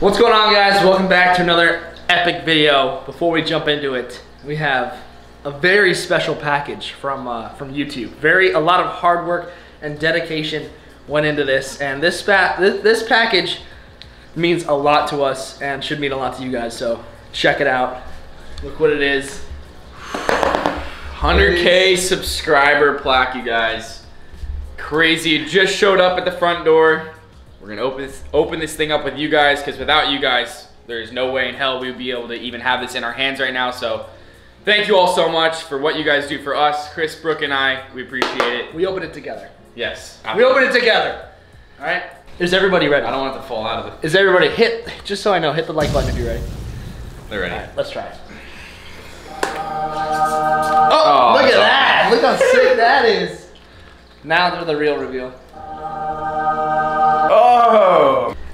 What's going on guys? Welcome back to another epic video. Before we jump into it, we have a very special package from uh, from YouTube. Very a lot of hard work and dedication went into this, and this pa this, this package means a lot to us and should mean a lot to you guys. So check it out. Look what it is. 100k subscriber plaque, you guys. Crazy. It just showed up at the front door. We're gonna open this, open this thing up with you guys because without you guys, there's no way in hell we would be able to even have this in our hands right now. So thank you all so much for what you guys do for us. Chris, Brooke, and I, we appreciate it. We open it together. Yes. We open it together. All right. Is everybody ready? I don't want it to fall out of it. Is everybody hit? Just so I know, hit the like button if you're ready. They're ready. All right, let's try it. Oh, oh Look at all. that! Look how sick that is. Now they're the real reveal.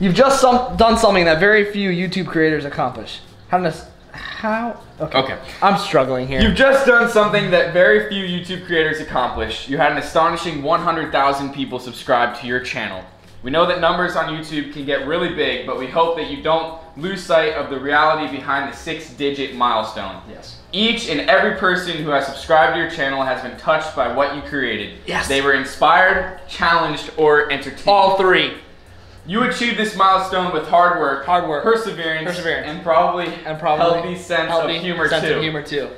You've just some, done something that very few YouTube creators accomplish. How this, how? Okay. Okay. I'm struggling here. You've just done something that very few YouTube creators accomplish. You had an astonishing 100,000 people subscribe to your channel. We know that numbers on YouTube can get really big, but we hope that you don't lose sight of the reality behind the six digit milestone. yes. Each and every person who has subscribed to your channel has been touched by what you created. Yes. They were inspired, challenged, or entertained. All three. You achieved this milestone with hard work, Hard work. perseverance, Perseverance. and probably, And probably healthy sense healthy of humor sense too. of humor too.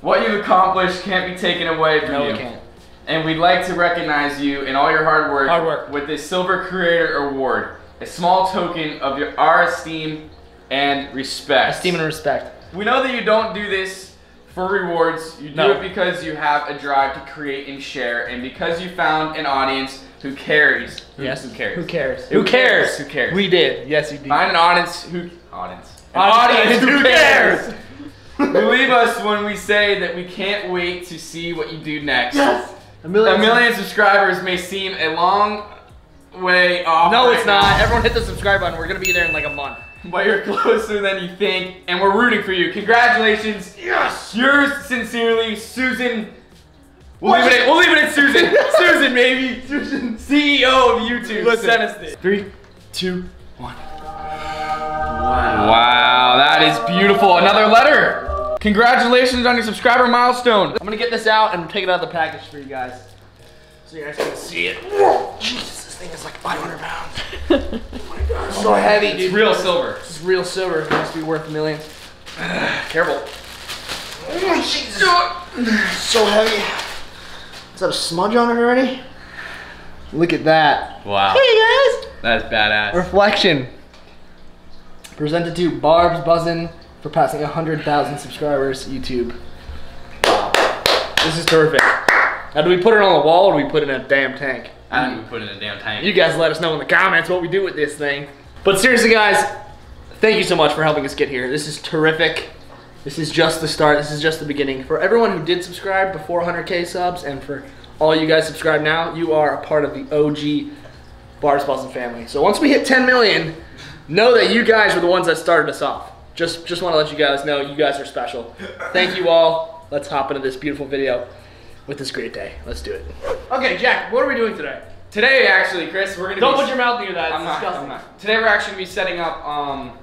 What you've accomplished can't be taken away from No, you. we can't. And we'd like to recognize you and all your hard work, Hard work. with this Silver Creator Award, a small token of your our esteem and respect. Esteem and respect. We know that you don't do this for rewards. You do No. it because you have a drive to create and share, and because you found an audience who carries. Who, Yes. Who cares? Who cares? Who cares? Who cares? We did. Yes, you did. Find an audience who audience. An Audience audience who who cares. Believe us when we say that we can't wait to see what you do next. Yes. A million. A million subscribers may seem a long way off. No, right it's not. Everyone hit the subscribe button. We're gonna be there in like a month. but you're closer than you think, and we're rooting for you. Congratulations. Yes. Yours sincerely, Susan. We'll What? leave, it at, we'll leave it at Susan. Susan, maybe. Susan, CEO of YouTube. Listen. Send us this. Three, two, one. Wow, that is beautiful. Another letter. Congratulations on your subscriber milestone. I'm gonna get this out and take it out of the package for you guys. So you guys can see it. Whoa, Jesus, this thing is like 500 pounds. oh my God, so heavy, dude. It's real silver. This is real silver. It must be worth millions. Careful. Oh, Jesus. So heavy. Is that a smudge on it already? Look at that. Wow. Hey guys. That is badass. Reflection. Presented to Barb's Buzzin for passing 100,000 subscribers. YouTube. Wow. This is terrific. Now, do we put it on the wall or do we put it in a damn tank? I think we put it in a damn tank. You guys let us know in the comments what we do with this thing. But seriously, guys, thank you so much for helping us get here. This is terrific. This is just the start. This is just the beginning. For everyone who did subscribe before 100k subs, and for all you guys subscribe now, you are a part of the OG Barbs Buzzin family. So once we hit 10 million, know that you guys were the ones that started us off. Just, just want to let you guys know you guys are special. Thank you all. Let's hop into this beautiful video with this great day. Let's do it. Okay, Jack, what are we doing today? Today, actually, Chris, we're gonna Don't be. put your mouth near that. It's I'm not. I'm not. Today, we're actually gonna be setting up um,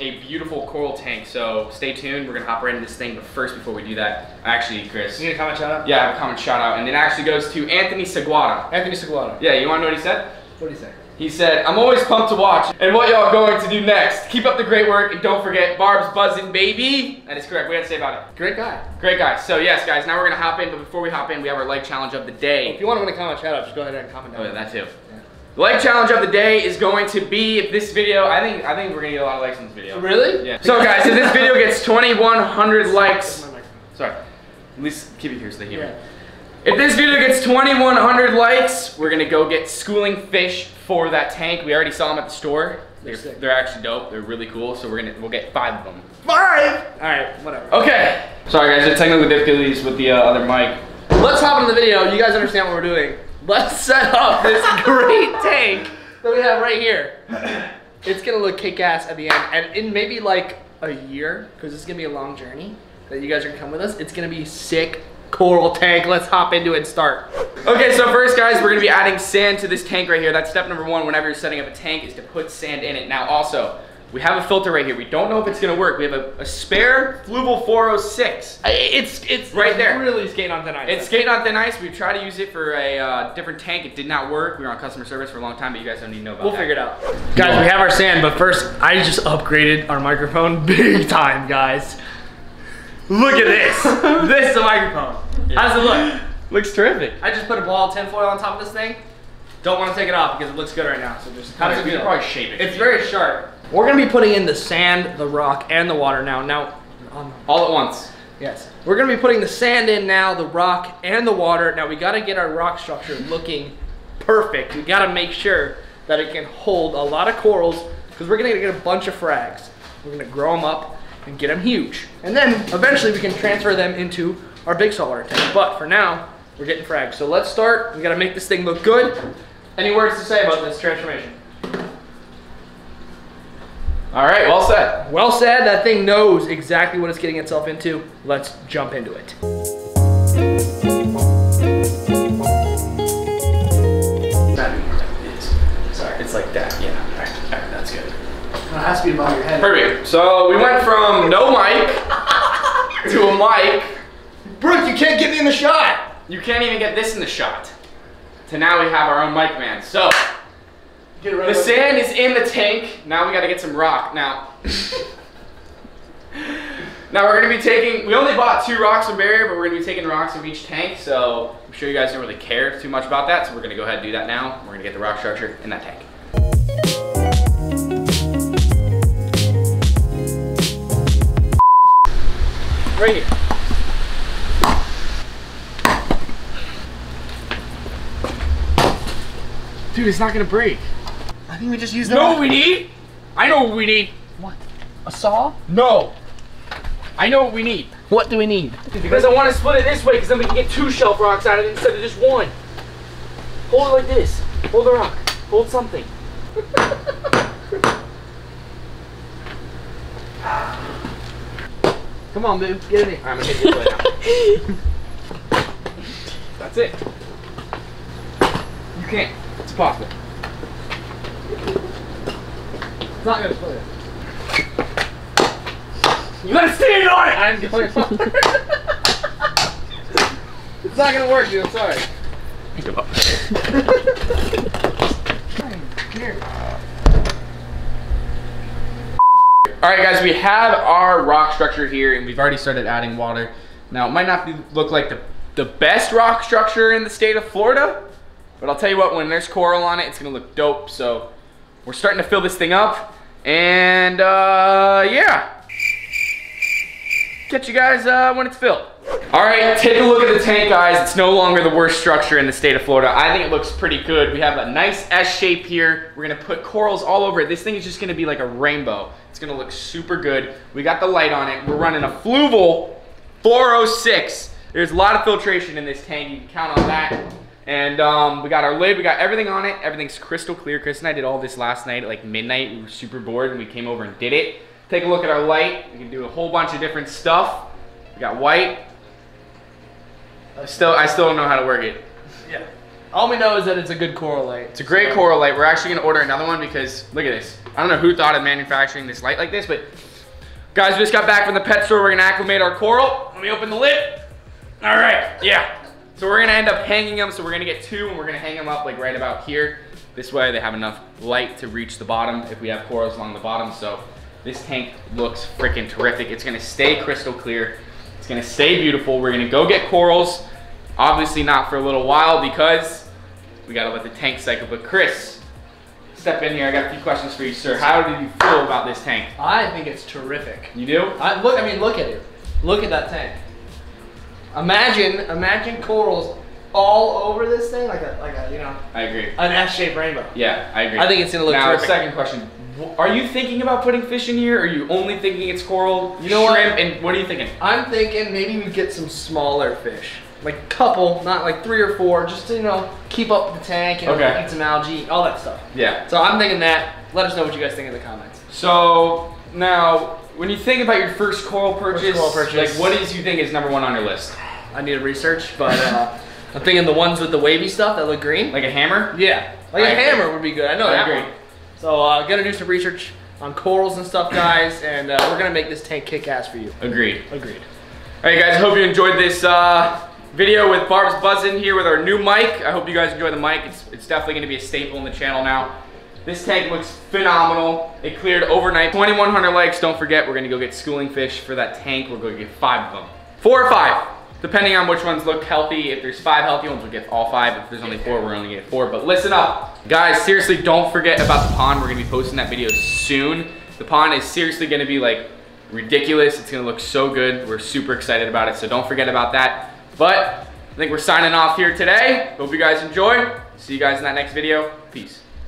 a beautiful coral tank. So stay tuned. We're gonna hop right into this thing. But first, before we do that, actually, Chris. You need a comment shout out? Yeah, I have a comment shout out, and it actually goes to Anthony Seguata. Anthony Seguato. Yeah, you wanna know what he said? What do you say? He said, I'm always pumped to watch and what y'all going to do next. Keep up the great work and don't forget Barb's Buzzin, baby. That is correct. We have to say about it? Great guy. Great guys. So yes, guys, now we're gonna hop in, but before we hop in, we have our like challenge of the day. If you want to win a comment shout out, just go ahead and comment down. Oh yeah, that too. The like challenge of the day is going to be if this video. I think I think we're gonna get a lot of likes in this video. Really? Yeah. So guys, if this video gets 2,100 likes, sorry, at least keep it here so they hear me. Yeah. If this video gets 2,100 likes, we're gonna go get schooling fish for that tank. We already saw them at the store. They're, They're they're actually dope. They're really cool. So we're gonna we'll get five of them. Five. All right, whatever. Okay. Sorry guys, the technical difficulties with the uh, other mic. Let's hop into the video. You guys understand what we're doing. Let's set up this great that we have right here. It's gonna look kick-ass at the end, and in maybe like a year, because it's gonna be a long journey that you guys are gonna come with us. It's gonna be sick coral tank. Let's hop into it and start. Okay, so first guys, we're gonna be adding sand to this tank right here. That's step number one whenever you're setting up a tank is to put sand in it. Now also, We have a filter right here. We don't know if it's gonna work. We have a, a spare Fluval 406. It's it's Right there. Really skating on thin ice. It's skating on thin ice. We tried to use it for a uh, different tank. It did not work. We were on customer service for a long time, but you guys don't need to know about We'll that. figure it out. Guys, we have our sand, but first, I just upgraded our microphone big time, guys. Look at this. this is a microphone. How does it look? Looks terrific. I just put a ball of tinfoil on top of this thing. Don't want to take it off because it looks good right now. So just How does it feel? feel? Probably shape it. It's very sharp. We're gonna be putting in the sand, the rock, and the water now. Now, on all at once. Yes. We're gonna be putting the sand in now, the rock and the water. Now we gotta get our rock structure looking perfect. We gotta make sure that it can hold a lot of corals because we're gonna get a bunch of frags. We're gonna grow them up and get them huge. And then eventually we can transfer them into our big saltwater tank. But for now, we're getting frags. So let's start. We gotta make this thing look good. Any words to say about this transformation? All right, well said. Well said. That thing knows exactly what it's getting itself into. Let's jump into it. Sorry, it's like that. Yeah, all right, all right, that's good. It has to be above your head. Perfect. So we went from no mic to a mic. Brooke, you can't get me in the shot. You can't even get this in the shot. To now we have our own mic man. So Get it right the sand is in the tank. Now we got to get some rock. Now. Now we're gonna be taking, we only bought two rocks from Barrier, but we're gonna be taking rocks from each tank, so I'm sure you guys don't really care too much about that, so we're gonna go ahead and do that now. We're gonna get the rock structure in that tank. Right here. Dude, it's not gonna break. I think we just used You know what we need? I know what we need. What? A saw? No. I know what we need. What do we need? Because I want to split it this way, because then we can get two shelf rocks out of it instead of just one. Hold it like this. Hold the rock. Hold something. Come on, dude. Get in here. I'm gonna hit this way now. That's it. You can't. It's possible. It's not gonna split it. You gotta stand on it! I'm going it's not gonna work, dude. I'm sorry. Here. All right, guys, we have our rock structure here, and we've already started adding water. Now, it might not be, look like the, the best rock structure in the state of Florida, but I'll tell you what, when there's coral on it, it's gonna look dope. So, we're starting to fill this thing up, and uh, yeah. Catch you guys uh, when it's filled. All right, take a look at the tank, guys. It's no longer the worst structure in the state of Florida. I think it looks pretty good. We have a nice S shape here. We're gonna put corals all over it. This thing is just gonna be like a rainbow. It's gonna look super good. We got the light on it. We're running a Fluval 406. There's a lot of filtration in this tank. You can count on that. And um, we got our lid. We got everything on it. Everything's crystal clear. Chris and I did all this last night at like midnight. We were super bored and we came over and did it. Take a look at our light. We can do a whole bunch of different stuff. We got white. I still, I still don't know how to work it. Yeah. All we know is that it's a good coral light. It's a great coral light. We're actually gonna order another one because look at this. I don't know who thought of manufacturing this light like this, but guys, we just got back from the pet store. We're gonna acclimate our coral. Let me open the lid. All right, yeah. So we're gonna end up hanging them. So we're gonna get two, and we're gonna hang them up like right about here. This way, they have enough light to reach the bottom if we have corals along the bottom. So this tank looks freaking terrific. It's gonna stay crystal clear. It's gonna stay beautiful. We're gonna go get corals. Obviously not for a little while because we gotta let the tank cycle. But Chris, step in here. I got a few questions for you, sir. How did you feel about this tank? I think it's terrific. You do? I look. I mean, look at it. Look at that tank. Imagine, imagine corals all over this thing, like a, like a, you know, I agree. an S-shaped rainbow. Yeah, I agree. I think it's gonna look now, terrific. second question. Are you thinking about putting fish in here? Or are you only thinking it's coral, You know what? shrimp, and what are you thinking? I'm thinking maybe we get some smaller fish, like a couple, not like three or four, just to you know keep up the tank, and Okay. eat some algae, all that stuff. Yeah. So I'm thinking that. Let us know what you guys think in the comments. So now, when you think about your first coral purchase, coral purchase. like what is you think is number one on your list? I need to research, but uh, I'm thinking the ones with the wavy stuff that look green. Like a hammer? yeah, like I a agree. hammer would be good. I know I that agree. one. So uh, gonna do some research. on corals and stuff, guys. And uh, we're gonna make this tank kick ass for you. Agreed. Agreed. All right, guys. Hope you enjoyed this uh, video with Barb's Buzzin here with our new mic. I hope you guys enjoy the mic. It's, it's definitely going to be a staple in the channel now. This tank looks phenomenal. It cleared overnight. 2,100 likes. Don't forget, we're going to go get schooling fish for that tank. We're going to get five of them. Four or five, depending on which ones look healthy. If there's five healthy ones, we'll get all five. If there's only four, we're only get four. But listen up. Guys, seriously, don't forget about the pond. We're to be posting that video soon. The pond is seriously to be like ridiculous. It's gonna look so good. We're super excited about it, so don't forget about that. But I think we're signing off here today. Hope you guys enjoy. See you guys in that next video. Peace.